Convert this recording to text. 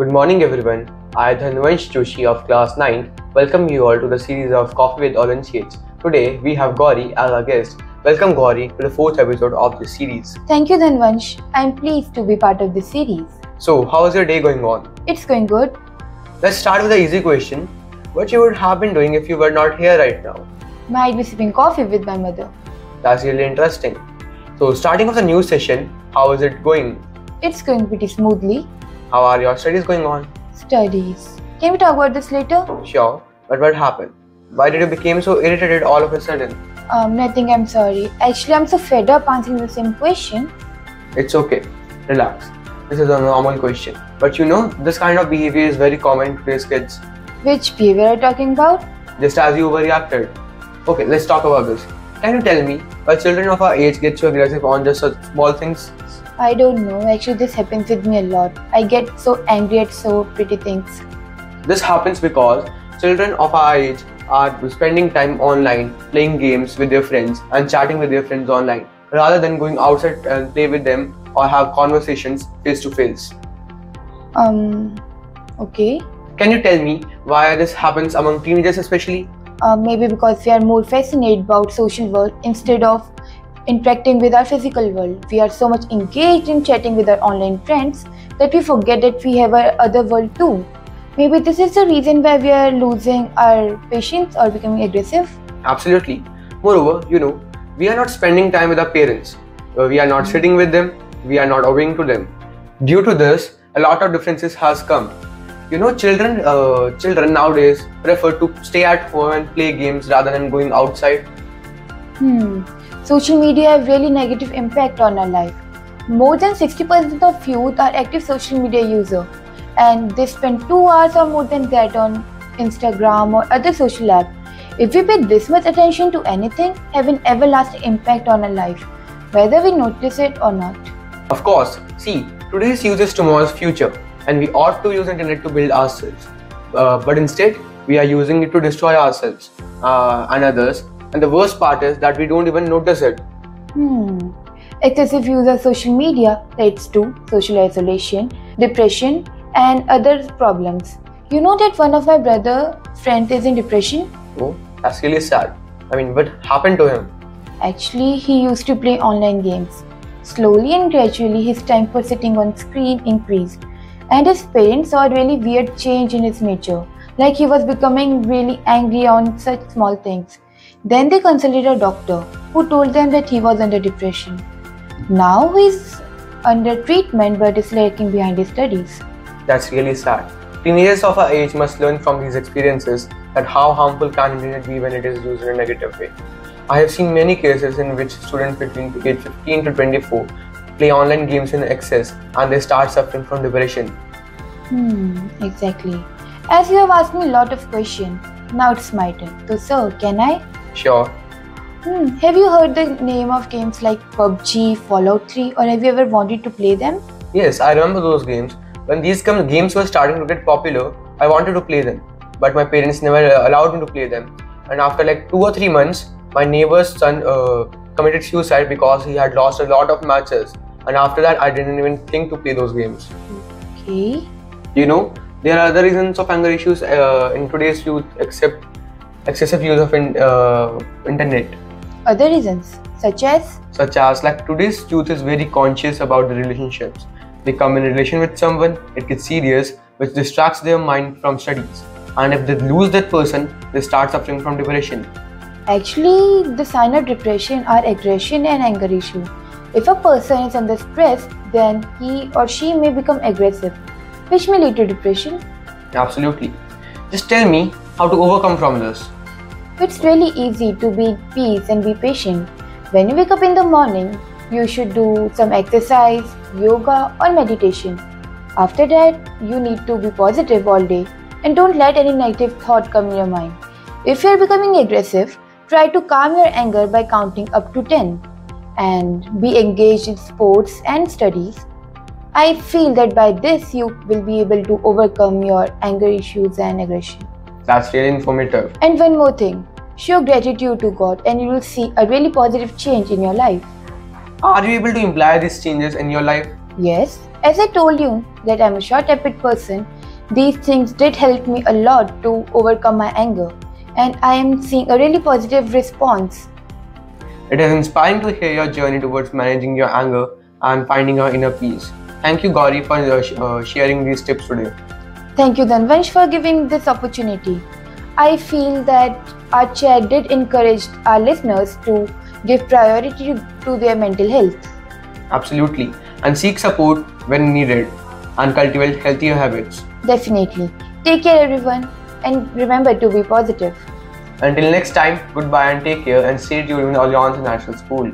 Good morning, everyone. I, Dhanvansh Joshi of class 9, welcome you all to the series of Coffee with Shades. Today, we have Gauri as our guest. Welcome, Gauri, to the fourth episode of this series. Thank you, Dhanvansh. I'm pleased to be part of this series. So, how is your day going on? It's going good. Let's start with the easy question. What you would have been doing if you were not here right now? Might be sipping coffee with my mother. That's really interesting. So, starting off the new session, how is it going? It's going pretty smoothly. How are your studies going on? Studies. Can we talk about this later? Sure, but what happened? Why did you become so irritated all of a sudden? Um, nothing, I'm sorry. Actually, I'm so fed up answering the same question. It's okay. Relax. This is a normal question. But you know, this kind of behavior is very common in today's kids. Which behavior are you talking about? Just as you overreacted. Okay, let's talk about this. Can you tell me why children of our age get so aggressive on just such small things? I don't know. Actually, this happens with me a lot. I get so angry at so pretty things. This happens because children of our age are spending time online, playing games with their friends, and chatting with their friends online, rather than going outside and play with them or have conversations face to face. Um, okay. Can you tell me why this happens among teenagers, especially? Uh, maybe because we are more fascinated about social world instead of interacting with our physical world. We are so much engaged in chatting with our online friends that we forget that we have our other world too. Maybe this is the reason why we are losing our patience or becoming aggressive. Absolutely. Moreover, you know, we are not spending time with our parents. Uh, we are not sitting with them. We are not obeying to them. Due to this, a lot of differences has come. You know, children, uh, children nowadays prefer to stay at home and play games rather than going outside. Hmm. Social media have really negative impact on our life. More than 60% of youth are active social media user and they spend 2 hours or more than that on Instagram or other social app. If we pay this much attention to anything, have an everlasting impact on our life, whether we notice it or not. Of course, see, today's youth is tomorrow's future and we ought to use internet to build ourselves. Uh, but instead, we are using it to destroy ourselves uh, and others. And the worst part is that we don't even notice it. Hmm. Excessive use of social media leads to social isolation, depression, and other problems. You know that one of my brother friend is in depression. Oh, that's really sad. I mean, what happened to him? Actually, he used to play online games. Slowly and gradually, his time for sitting on screen increased, and his parents saw a really weird change in his nature, like he was becoming really angry on such small things. Then they consulted a doctor, who told them that he was under depression. Now he is under treatment but is lacking behind his studies. That's really sad. Teenagers of our age must learn from these experiences that how harmful can internet be when it is used in a negative way. I have seen many cases in which students between age 15 to 24 play online games in excess and they start suffering from depression. Hmm, exactly. As you have asked me a lot of questions, now it's my turn. So, sir, can I? Sure. Hmm, have you heard the name of games like PUBG, Fallout 3, or have you ever wanted to play them? Yes, I remember those games. When these games were starting to get popular, I wanted to play them, but my parents never uh, allowed me to play them. And after like two or three months, my neighbor's son uh, committed suicide because he had lost a lot of matches. And after that, I didn't even think to play those games. Okay. You know, there are other reasons of anger issues uh, in today's youth except excessive use of in, uh, internet. Other reasons, such as? Such as like today's youth is very conscious about the relationships. They come in relation with someone, it gets serious, which distracts their mind from studies. And if they lose that person, they start suffering from depression. Actually, the sign of depression are aggression and anger issue. If a person is under stress, then he or she may become aggressive, which may lead to depression. Absolutely. Just tell me how to overcome from this. It's really easy to be at peace and be patient. When you wake up in the morning, you should do some exercise, yoga, or meditation. After that, you need to be positive all day and don't let any negative thought come in your mind. If you are becoming aggressive, try to calm your anger by counting up to 10 and be engaged in sports and studies. I feel that by this you will be able to overcome your anger issues and aggression. That's really informative. And one more thing show gratitude to God, and you will see a really positive change in your life. Are you able to imply these changes in your life? Yes, as I told you, that I'm a short tempered person, these things did help me a lot to overcome my anger, and I am seeing a really positive response. It is inspiring to hear your journey towards managing your anger and finding your inner peace. Thank you, Gauri, for uh, uh, sharing these tips today. Thank you, Dhanvansh, for giving this opportunity. I feel that our chair did encourage our listeners to give priority to their mental health. Absolutely. And seek support when needed and cultivate healthier habits. Definitely. Take care, everyone, and remember to be positive. Until next time, goodbye and take care and stay tuned with Alliance International School.